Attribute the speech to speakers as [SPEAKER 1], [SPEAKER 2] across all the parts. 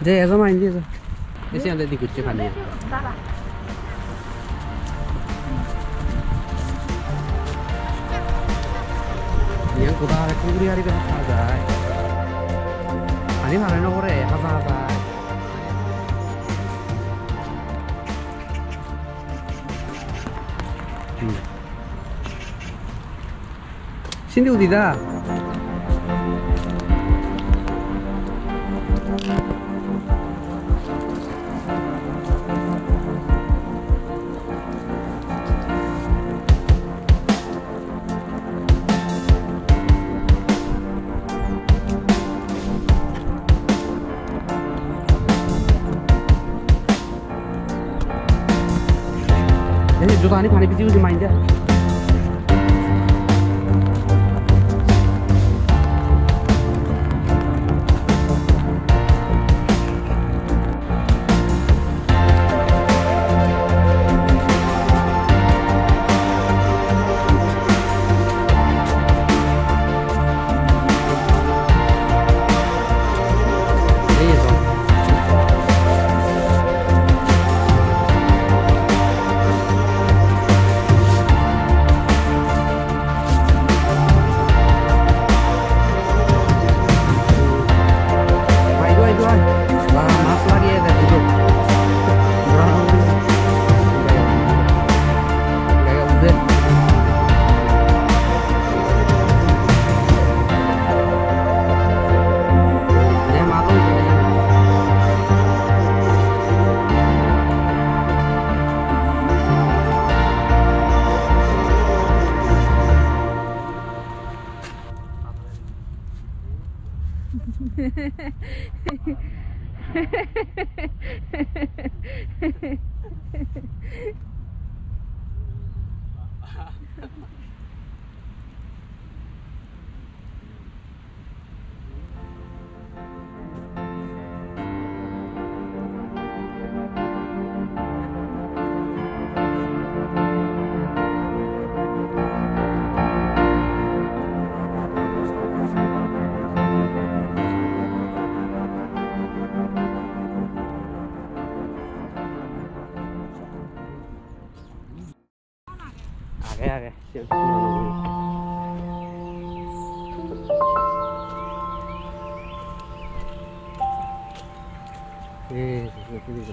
[SPEAKER 1] 이제 애서만 인디에서 이제 안돼 니 그쪽 가네
[SPEAKER 2] 따라.
[SPEAKER 1] yang kuda kuri hari kan ada ani mana no kore hasa hasa Sini udida. Eh, juta ani pani पानी खाने पछि उयो Ha ha ha ha. べやべ潮来のええー、出てくる。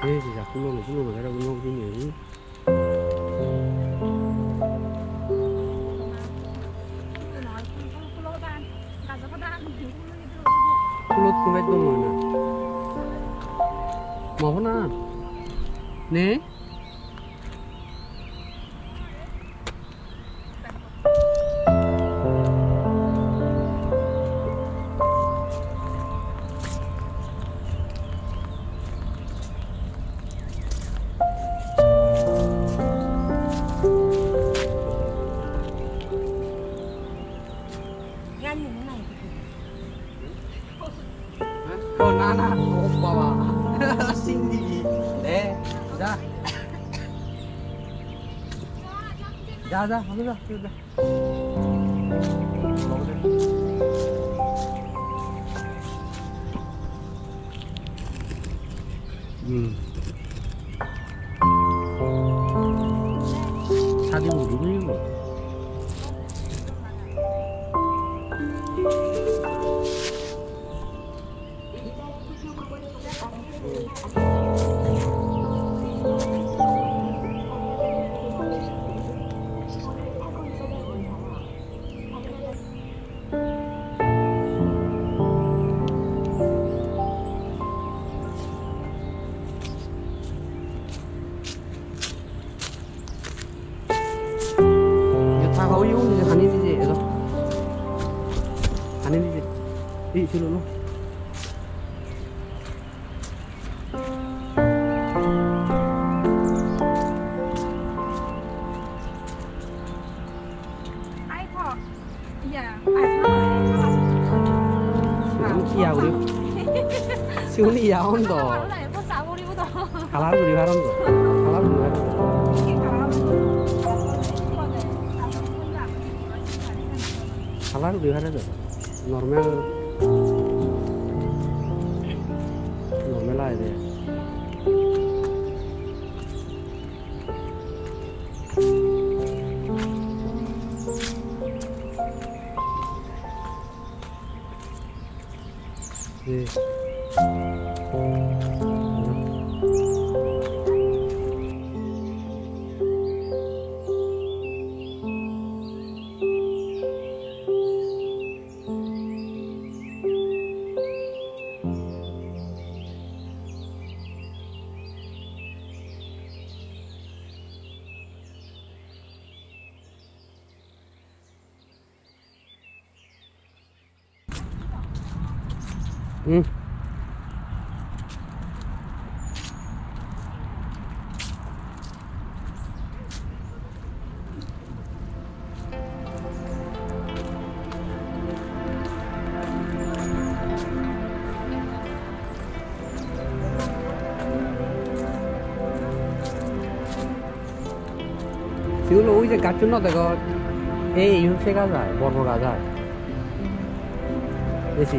[SPEAKER 1] Eh, sejak kuno ni kuno negara kuno gini ni. Kulut kumet tu mana? 呢？ 자자 가자 가자 음. 사진 우르르 dulu loh. Kalau di Harun tuh, normal. sim ừ. xíu lũ cái cá chúng nó tại có ê yêu xe cá giải bọt bọt cá giải. Ừ. Đây xỉ